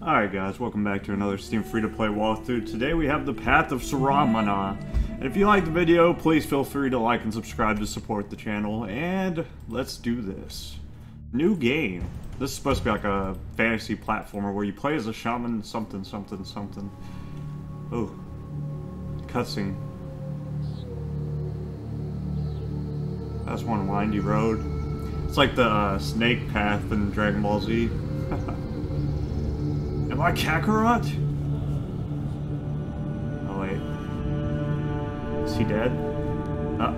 Alright guys, welcome back to another Steam free-to-play walkthrough. Today we have the Path of Saramana. And if you like the video, please feel free to like and subscribe to support the channel. And let's do this. New game. This is supposed to be like a fantasy platformer where you play as a shaman something something something. Oh. Cutscene. That's one windy road. It's like the uh, snake path in Dragon Ball Z. Am I Kakarot? Oh wait. Is he dead? Uh,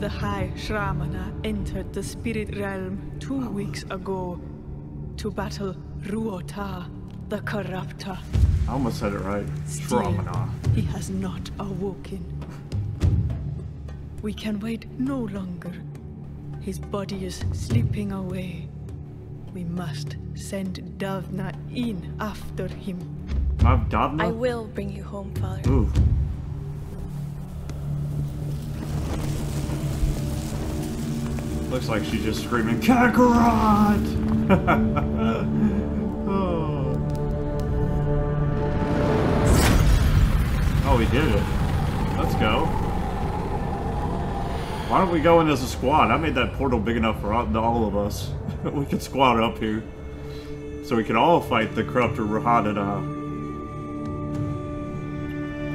The High Shramana entered the spirit realm two weeks ago to battle Ruota, the Corruptor. I almost said it right. Still, Shramana. he has not awoken. We can wait no longer. His body is slipping away. We must send Davna in after him. Davna? I will bring you home, Father. Ooh. Looks like she's just screaming, Kakarot! oh. oh, we did it. Let's go. Why don't we go in as a squad? I made that portal big enough for all, of us. we could squad up here. So we could all fight the corruptor Rahadada.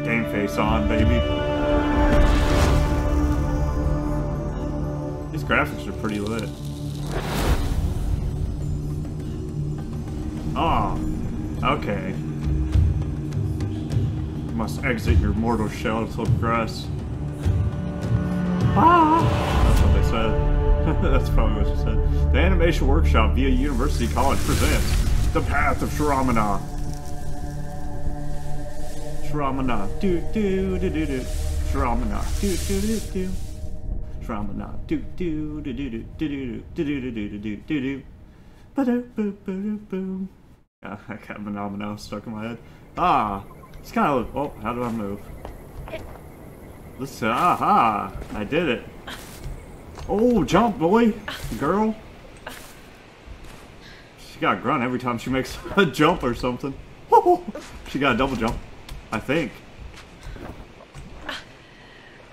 Game face on, baby. These graphics are pretty lit. Oh, okay. You must exit your mortal shell to progress. Ah! That's what they said. That's probably what she said. The Animation Workshop via University College presents The Path of Shramana. Shramana, do do do do do. Shramana, do do do do. Shramana, do do do do do do do do do do do do do do. Ba-do boo boo boo. Yeah, I got Phenomeno stuck in my head. Ah, it's kind of. Oh, how do I move? Let's. Aha! I did it. Oh, jump, boy, girl. She got a grunt every time she makes a jump or something. She got a double jump. I think.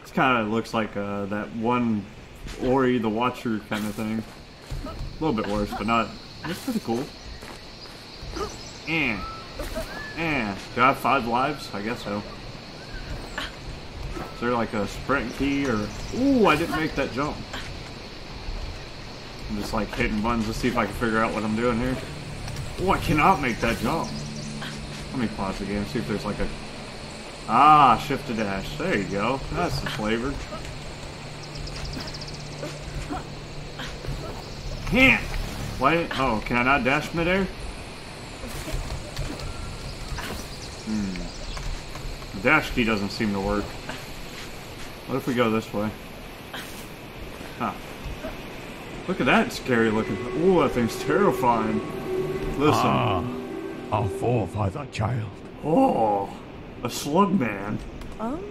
This kind of looks like uh, that one Ori the Watcher kind of thing. A little bit worse, but not. It's pretty cool. Eh. Eh. Do I have five lives? I guess so. Is there like a sprint key or... Ooh, I didn't make that jump. I'm just like hitting buttons to see if I can figure out what I'm doing here. Oh, I cannot make that jump. Let me pause the game, see if there's like a... Ah, shift to dash. There you go. That's the flavor. Can't! Why? Oh, can I not dash midair? Hmm. The dash key doesn't seem to work. What if we go this way? Huh. Look at that scary looking. Ooh, that thing's terrifying. Listen. Ah, our forefather child. Oh, a slug man. Um,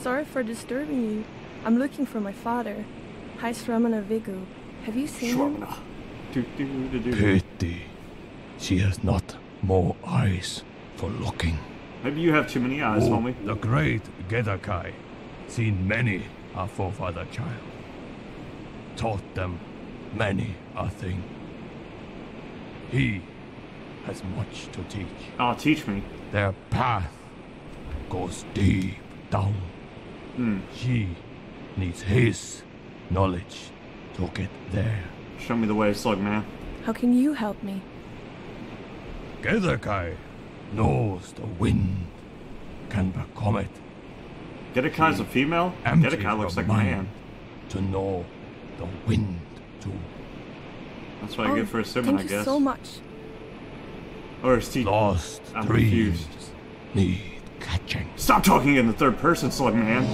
sorry for disturbing you. I'm looking for my father, High Shramana Vigu. Have you seen him? Shwabana. Do, do, do, do. Pity. She has not more eyes for looking. Maybe you have too many eyes, Oh, homie. the great Gedakai, seen many our forefather child. Taught them many a thing. He has much to teach. Oh, teach me. Their path goes deep down. Hmm. She needs his knowledge to get there. Show me the way, slug man. How can you help me? Gedakai knows the wind can become it. Gedekai's a female? Empty Gedekai looks like a man. To know the wind too. That's what I oh, get for a Simon, thank I you guess. so much. Or is he... Lost I'm dreams confused. need catching. Stop talking in the third person, slug man.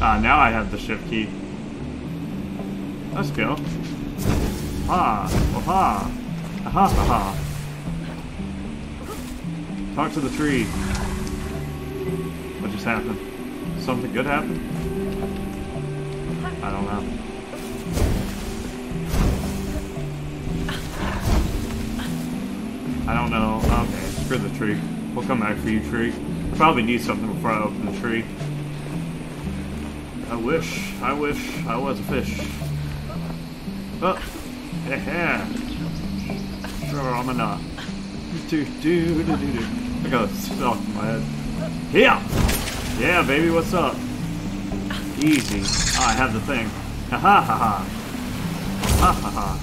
Ah, now I have the shift key. Let's go. Ah, oh ha. Aha, aha. Talk to the tree. What just happened? Something good happened? I don't know. I don't know. Okay, screw the tree. We'll come back for you, tree. Probably need something before I open the tree. I wish, I wish I was a fish. Oh, eh. yeah. I'm enough. Do, do, do, do, do. I got a stuck in my head. Yeah! Yeah, baby, what's up? Easy. Ah, I have the thing. Ha ha ha ha. Ha ha ha.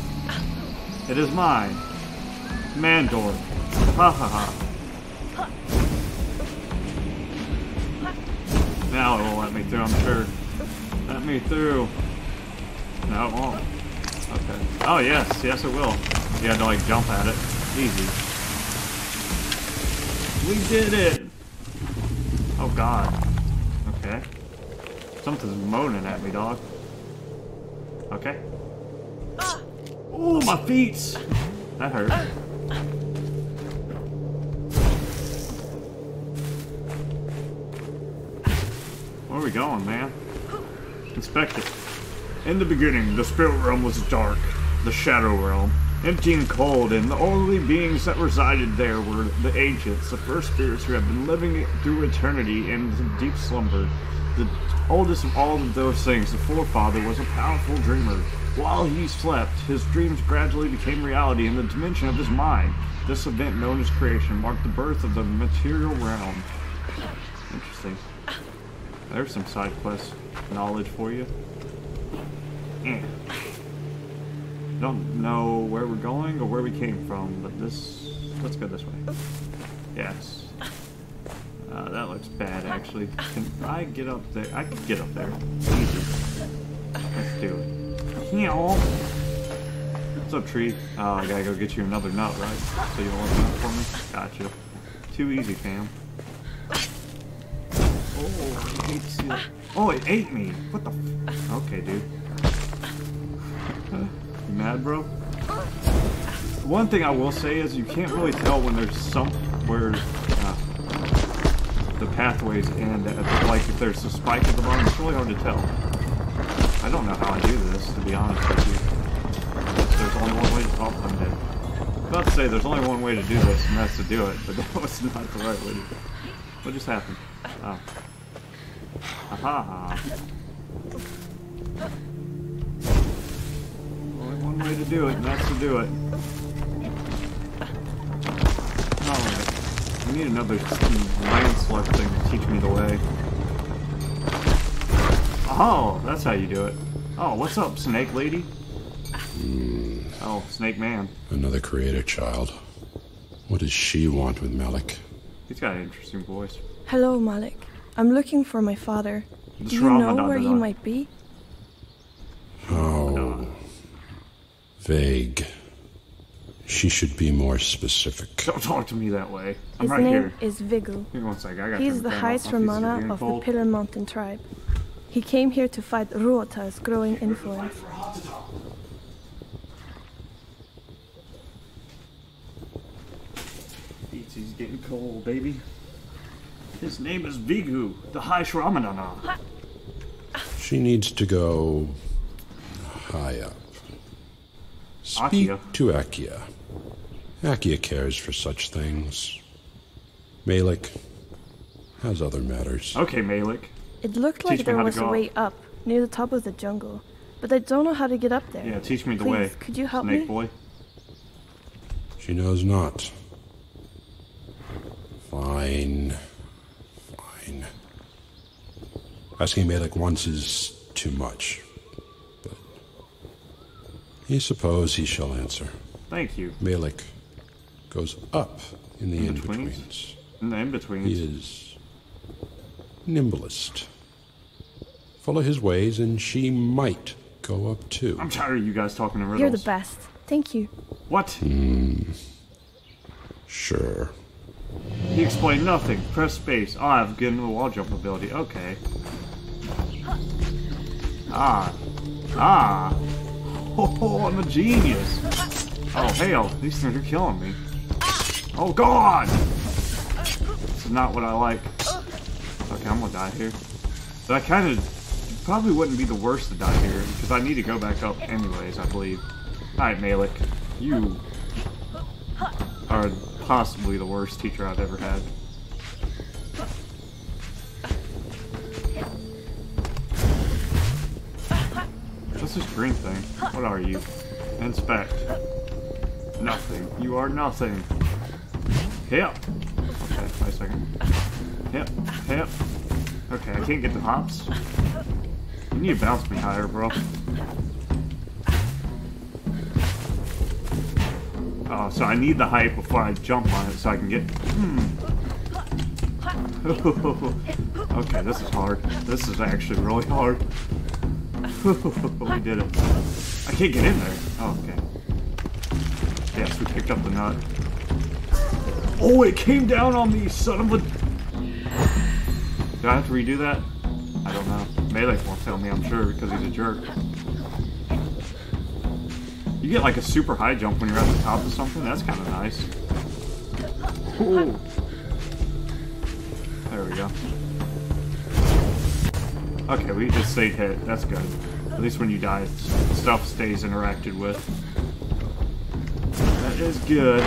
It is mine. Mandor. Ha ha ha. Now it will let me through, I'm sure. Let me through. No, it won't. Okay. Oh, yes. Yes, it will. You had to, like, jump at it. Easy. We did it! God. Okay. Something's moaning at me, dog. Okay. Oh, my feet! That hurt. Where are we going, man? Inspect it. In the beginning, the spirit realm was dark, the shadow realm, empty and cold, and the only beings that resided there were the ancients, the first spirits who have been living through eternity in deep slumber. The oldest of all of those things, the forefather, was a powerful dreamer. While he slept, his dreams gradually became reality in the dimension of his mind. This event, known as creation, marked the birth of the material realm. Interesting. There's some side quest knowledge for you. Eh. Don't know where we're going or where we came from, but this... Let's go this way. Yes. Uh, that looks bad, actually. Can I get up there? I can get up there. Easy. Let's do it. Meow. What's up, tree? Oh, I gotta go get you another nut, right? So you don't want nut for me? Gotcha. Too easy, fam. Oh. Oh, it ate me. What the Okay, dude. Mad, bro? One thing I will say is you can't really tell when there's some where uh, the pathways end. At, like if there's a spike at the bottom, it's really hard to tell. I don't know how I do this, to be honest with you. There's only one way. Oh, I'm dead. About to say there's only one way to do this, and that's to do it, but that was not the right way to do it. What just happened? Oh. Aha. Only one way to do it, and that's to do it. Alright. I need another land slug thing to teach me the way. Oh, that's how you do it. Oh, what's up, snake lady? Oh, snake man. Another creator child. What does she want with Malik? He's got an interesting voice. Hello, Malik. I'm looking for my father. Do you know where he might be? Oh, vague. She should be more specific. Don't talk to me that way. I'm His right name here. is Vigil. Give me one sec. I got He's to the highest off. My feet are Ramana getting of the cold. Pillar Mountain tribe. He came here to fight Ruota's growing influence. He's he's getting cold, baby. His name is Vigu, the High Shramanana. She needs to go high up. Speak Akia. to Akia. Akia cares for such things. Malik has other matters. Okay, Malik. It looked Teach like me there was go a up. way up near the top of the jungle, but I don't know how to get up there. Yeah, teach me the Please, way. could you help Snake me? boy. She knows not. Fine. Fine. Asking Malik once is too much. But suppose he shall answer. Thank you. Malik goes up in the In-betweens? in-betweens. In the in-betweens. He is nimblest. Follow his ways, and she might go up too. I'm tired of you guys talking in riddles. You're the best. Thank you. What? Sure. He explained nothing. Press space. Ah, I've given him a wall jump ability. Okay. Ah. Ah. Oh, I'm a genius. Oh, hell. These things are killing me. Oh, God! This is not what I like. Okay, I'm gonna die here. But I kind of... Probably wouldn't be the worst to die here, because I need to go back up anyways, I believe. Alright, Malik. You... are possibly the worst teacher I've ever had. What's this green thing? What are you? Inspect. Nothing. You are nothing. Yep. Okay, wait a second. Okay, I can't get the hops. You need to bounce me higher, bro. Oh, so I need the height before I jump on it so I can get... Hmm. okay, this is hard. This is actually really hard. we did it. I can't get in there. Oh, okay. Yes, we picked up the nut. Oh, it came down on me, son of a... Do I have to redo that? I don't know. Melee won't tell me, I'm sure, because he's a jerk. You get like a super high jump when you're at the top of something. That's kind of nice. Ooh. There we go. Okay, we just stayed hit. That's good. At least when you die, stuff stays interacted with. That is good.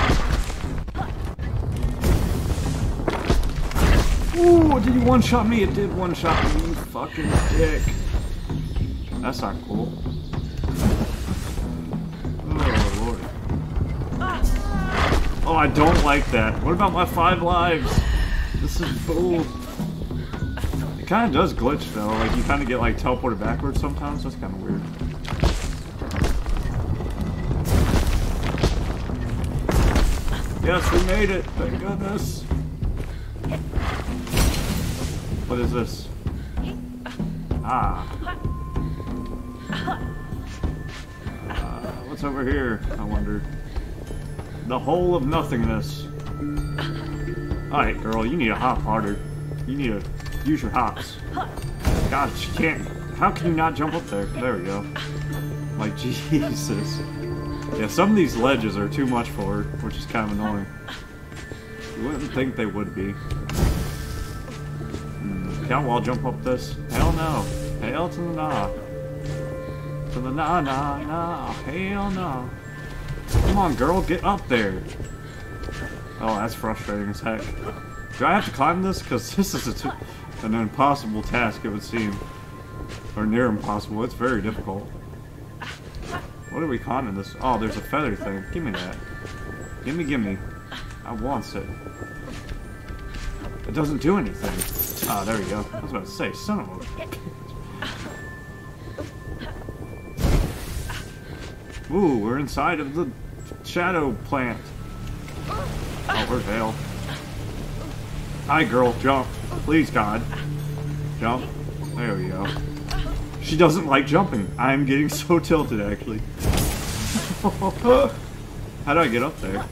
Ooh, did you one-shot me? It did one-shot me, you fucking dick. That's not cool. Oh, lord. Oh, I don't like that. What about my five lives? This is bull. It kind of does glitch, though. Like, you kind of get, like, teleported backwards sometimes. That's kind of weird. Yes, we made it! Thank goodness! What is this? Ah. Uh, what's over here? I wonder. The hole of nothingness. Alright, girl, you need to hop harder. You need to use your hops. God, she can't. How can you not jump up there? There we go. Like, Jesus. Yeah, some of these ledges are too much for her, which is kind of annoying. You wouldn't think they would be. Hmm, can I wall jump up this? Hell no. Hell to the nah. To the nah nah nah. Hell no. Come on, girl, get up there. Oh, that's frustrating as heck. Do I have to climb this? Because this is an impossible task, it would seem. Or near impossible. It's very difficult. What are we climbing this? Oh, there's a feather thing. Give me that. Gimme, gimme. I want it. It doesn't do anything. Ah, oh, there we go. I was about to say, son of a... Ooh, we're inside of the shadow plant. Oh, where's Hale? Hi, girl, jump. Please, God. Jump. There we go. She doesn't like jumping. I'm getting so tilted, actually. How do I get up there?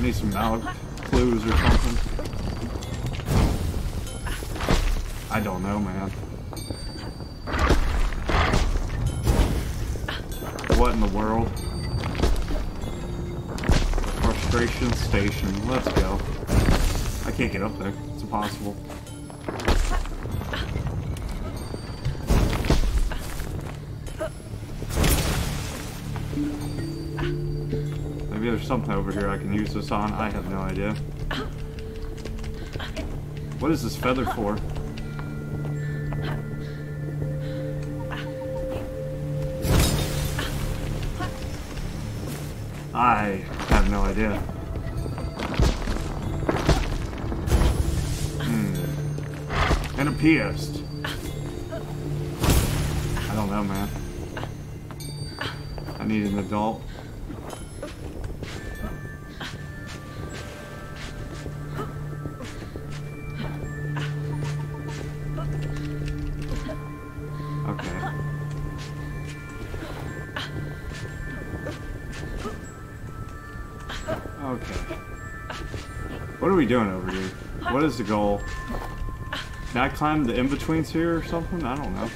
I need some mallet clues or something. I don't know, man. What in the world? Frustration station. Let's go. I can't get up there. It's impossible. Maybe there's something over here I can use this on. I have no idea. What is this feather for? Idea. Hmm. And a piest. I don't know, man. I need an adult. What are we doing over here? What is the goal? Can I climb the in-betweens here or something? I don't know.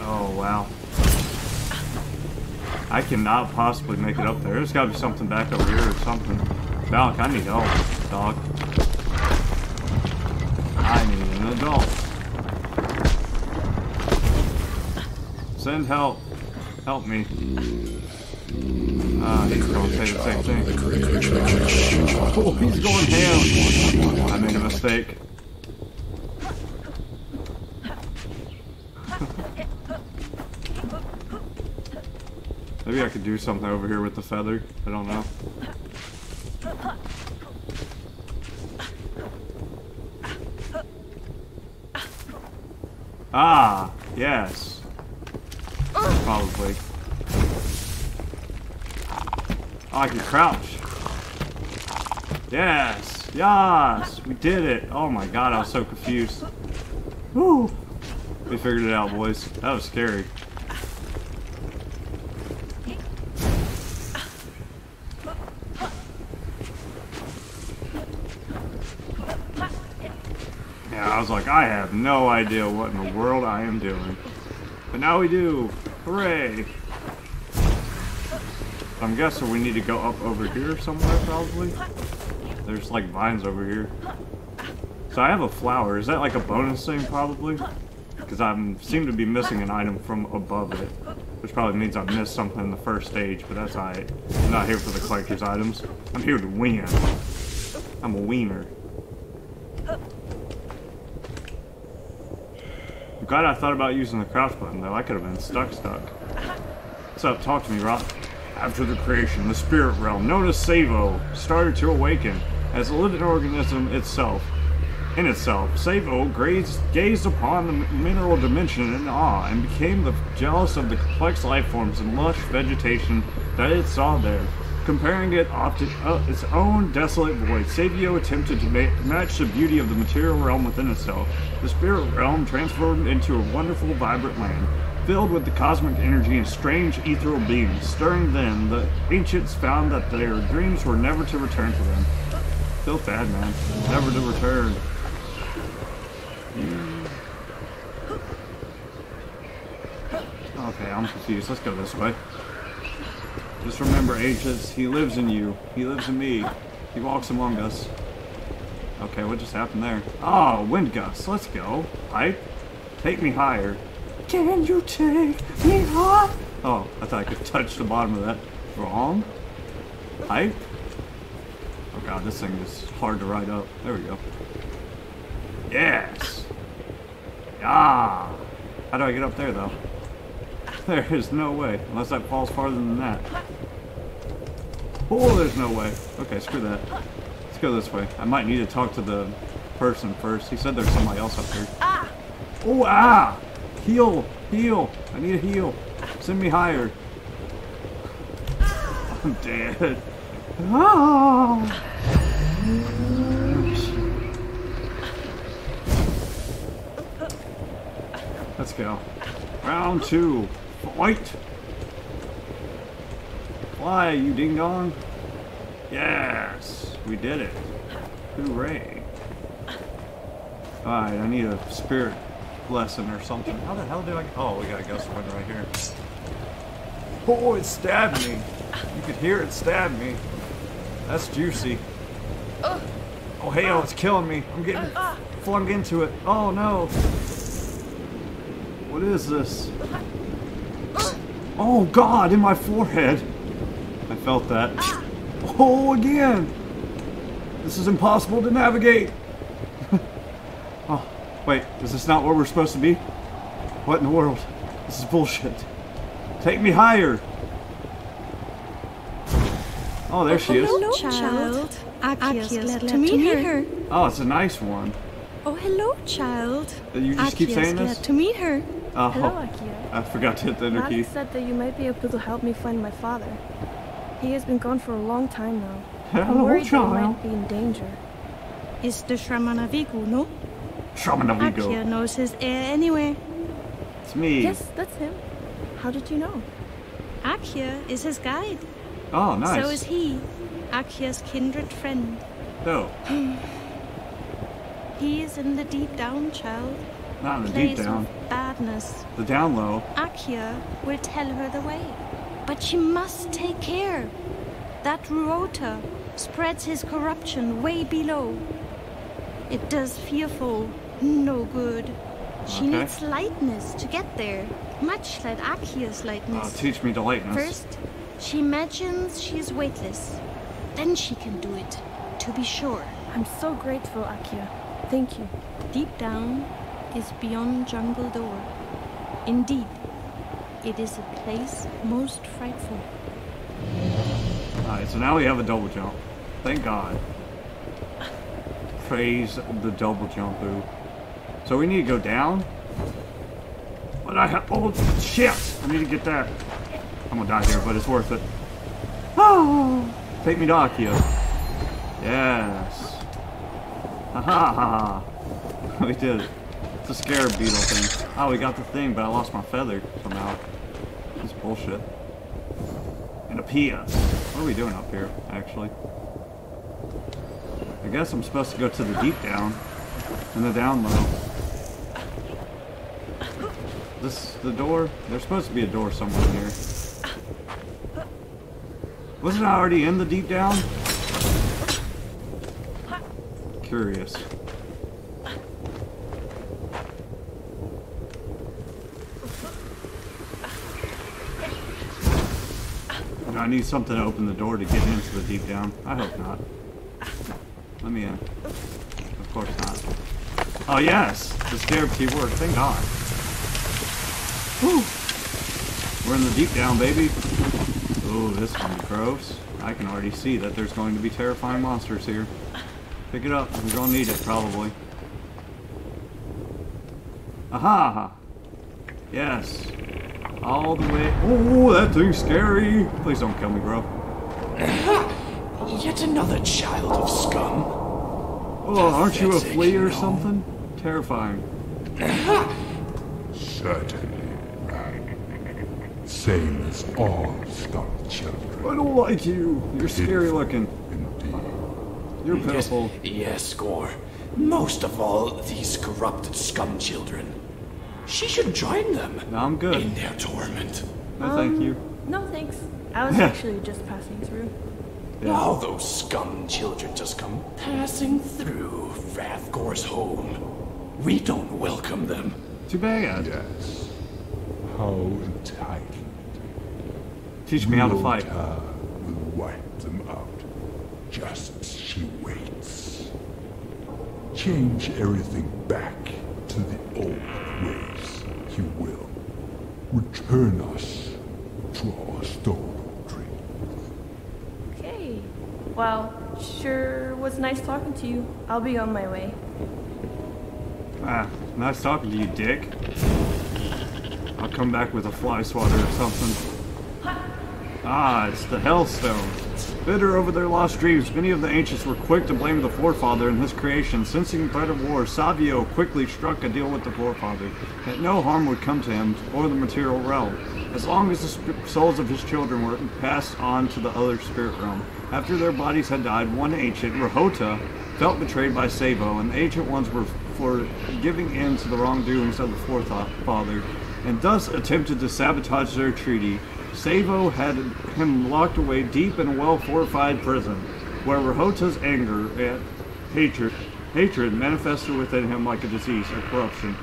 Oh, wow. I cannot possibly make it up there. There's gotta be something back over here or something. Balak, I need help. dog. I need an adult. Send help. Help me. Ah, he's gonna say the same thing. Oh, he's going ham. I made a mistake. Maybe I could do something over here with the feather. I don't know. Ah, yes. Probably. Oh, I can crouch. Yes, yes, we did it. Oh my god, I was so confused. Woo. We figured it out, boys. That was scary. Yeah, I was like, I have no idea what in the world I am doing. But now we do. Hooray! I'm guessing we need to go up over here somewhere, probably. There's like vines over here. So I have a flower. Is that like a bonus thing, probably? Because I seem to be missing an item from above it. Which probably means I missed something in the first stage, but that's alright. I'm not here for the collector's items. I'm here to win. I'm a wiener. Glad I thought about using the crouch button, though. I could have been stuck stuck. What's up? Talk to me, Rock. After the creation, the spirit realm, known as Savo, started to awaken as a living organism itself. In itself, Savo gazed, gazed upon the mineral dimension in awe and became the, jealous of the complex life forms and lush vegetation that it saw there. Comparing it off to uh, its own desolate void, Savio attempted to ma match the beauty of the material realm within itself. The spirit realm transformed into a wonderful, vibrant land, filled with the cosmic energy and strange ethereal beings. Stirring them, the ancients found that their dreams were never to return to them. Feel bad, man. Never to return. Okay, I'm confused. Let's go this way. Just remember, ancients, he lives in you. He lives in me. He walks among us. Okay, what just happened there? Oh, wind gusts. Let's go. Pipe, take me higher. Can you take me higher? Oh, I thought I could touch the bottom of that. Wrong. Pipe. Oh god, this thing is hard to ride up. There we go. Yes. Ah. How do I get up there though? There is no way, unless that falls farther than that. Oh, there's no way. Okay, screw that. Let's go this way. I might need to talk to the person first. He said there's somebody else up here. Oh, ah! Heal! Heal! I need a heal. Send me higher. I'm dead. Ah! Let's go. Round two. Fight! Fly, you ding dong! Yes! We did it. Hooray. Alright, I need a spirit lesson or something. How the hell do I... Oh, we got a gust wind right here. Oh, it stabbed me. You could hear it stab me. That's juicy. Oh, hell, oh, it's killing me. I'm getting flung into it. Oh, no. What is this? Oh, God, in my forehead. I felt that. Oh, again. This is impossible to navigate. oh, wait, is this not where we're supposed to be? What in the world? This is bullshit. Take me higher. Oh, there she is. Oh, hello, child. Akia's glad to meet her. Oh, it's a nice one. Oh, hello, child. You just keep saying glad this? to meet her. Oh, Hello, Akia. I forgot to hit the enter key. Alex said that you might be able to help me find my father. He has been gone for a long time now. I'm worried that he might be in danger. Is the Shramana Vigu, no? Shaman of Akia Ego. knows his heir anyway. It's me. Yes, that's him. How did you know? Akia is his guide. Oh, nice. So is he, Akia's kindred friend. No, He is in the deep down, child. not in the deep Plays down. With. The down low. Akia will tell her the way. But she must take care. That Ruota, spreads his corruption way below. It does fearful no good. She Okay. needs lightness to get there, much like Akia's Uh, lightness. teach me to lightness. First, she imagines she is weightless. Then she can do it, to be sure. I'm so grateful, Akia. Thank you. Deep down is beyond Jungle Door. Indeed, it is a place most frightful. Alright, so now we have a double jump. Thank God. Praise the double jump, boo. So we need to go down? But I have- oh shit! I need to get that. I'm gonna die here, but it's worth it. Oh! Take me to Akia. Yes. Ha ha ha ha. We did it. A scarab beetle thing. Oh, we got the thing, but I lost my feather somehow. This is bullshit. And a pia. What are we doing up here, actually? I guess I'm supposed to go to the deep down. And the down low. This the door? There's supposed to be a door somewhere here. Wasn't I already in the deep down? Curious. Need something to open the door to get into the deep down? I hope not. Let me in. Of course not. Oh yes! The scarab key worked, thank God. Whew. We're in the deep down, baby. Oh, this one's gross. I can already see that there's going to be terrifying monsters here. Pick it up. We're gonna need it, probably. Aha! Yes. All the way. Oh, that thing's scary. Please don't kill me, bro. Yet another child of scum. Oh, aren't you a flea or something? Terrifying. Certainly. Same as all scum children. I don't like you. You're scary looking. Indeed. You're Yes, pitiful. yes, Gore. Most of all, these corrupted scum children. She should join them No, I'm good. in their torment. No, thank you. Um, no, thanks. I was actually just passing through. All those scum children just come passing through Rathgore's home. We don't welcome them. Too bad. Yes. How entitled. Teach me how to fight. Rota will uh, wipe them out, just as she waits. Change everything back to the old ways, you will. Return us to our stone dream. Okay. Well, sure was nice talking to you. I'll be on my way. Ah, nice talking to you, dick. I'll come back with a fly swatter or something. Ah, it's the Hellstone. Bitter over their lost dreams, many of the ancients were quick to blame the forefather and his creation. Sensing the threat of war, Savio quickly struck a deal with the forefather that no harm would come to him or the material realm, as long as the souls of his children were passed on to the other spirit realm. After their bodies had died, one ancient, Rahota, felt betrayed by Savo, and the ancient ones were for giving in to the wrongdoings of the forefather, and thus attempted to sabotage their treaty. Savo had him locked away deep in a well-fortified prison, where Rahota's anger and hatred, hatred manifested within him like a disease or corruption.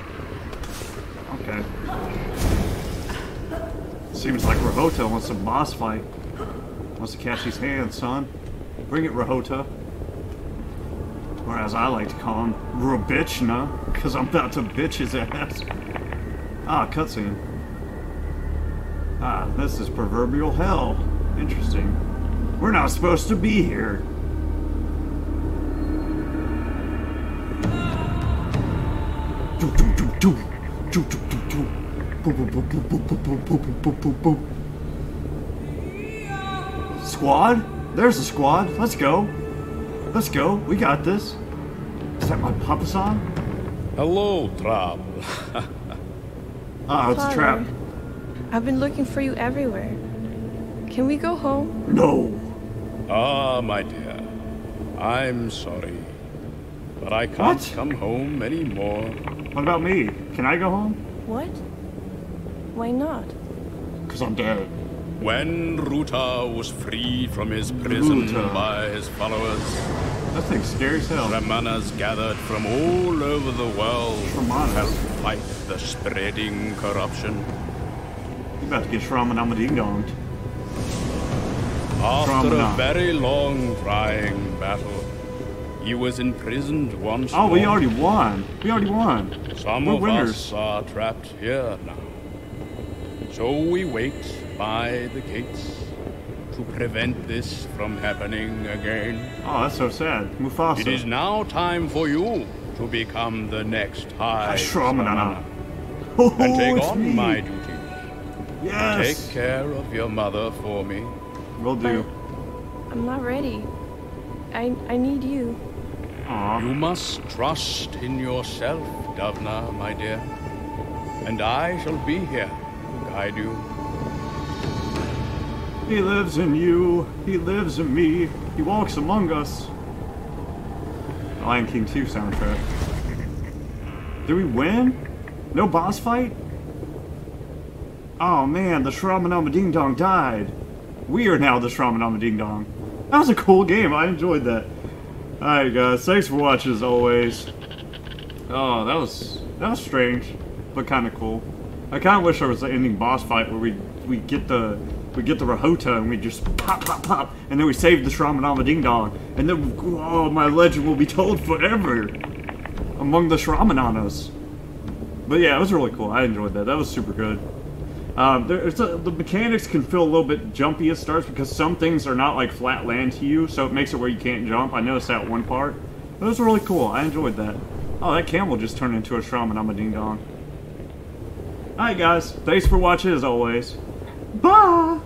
Okay. Seems like Rahota wants a boss fight. Wants to catch his hand, son. Bring it, Rahota. Or as I like to call him, Rabichna, because I'm about to bitch his ass. Ah, cutscene. Ah, this is proverbial hell. Interesting. We're not supposed to be here. Squad? There's a squad. Let's go. Let's go. We got this. Is that my papa's on? Hello, Trav. Ah, it's a trap. I've been looking for you everywhere. Can we go home? No. Ah, my dear. I'm sorry. But I can't What? come home anymore. What about me? Can I go home? What? Why not? Because I'm dead. When Ruta was freed from his prison Ruta. by his followers, That thing's scary as hell. Shramanas gathered from all over the world to Shramanas. Fight the spreading corruption. You about to get Shramanama Ding Donged. After a very long, trying battle, he was imprisoned once Oh, we already won. We already won. Some We're of winners. us are trapped here now. So we wait by the gates to prevent this from happening again. Oh, that's so sad. Mufasa. It is now time for you to become the next High Shramanana. Shramanana Oh, and take on me. my duties. Yes. Take care of your mother for me. Will do. I'm not ready. I I need you. Aw. You must trust in yourself, Davna, my dear. And I shall be here to guide you. He lives in you. He lives in me. He walks among us. Lion King 2 soundtrack. Did we win? No boss fight? Oh man, the Shramanama Ding Dong died. We are now the Shramanama Ding Dong. That was a cool game. I enjoyed that. Alright guys, thanks for watching as always. Oh, that was that was strange, but kind of cool. I kind of wish there was an ending boss fight where we we get the we get the Rahota and we just pop pop pop, and then we save the Shramanama Ding Dong, and then oh my legend will be told forever among the Shramananas. But yeah, it was really cool. I enjoyed that. That was super good. Um, a, the mechanics can feel a little bit jumpy at starts because some things are not like flat land to you, so it makes it where you can't jump. I noticed that one part. It was really cool. I enjoyed that. Oh, that camel just turned into a Shraman. Ding dong. Alright, guys. Thanks for watching as always. Bye!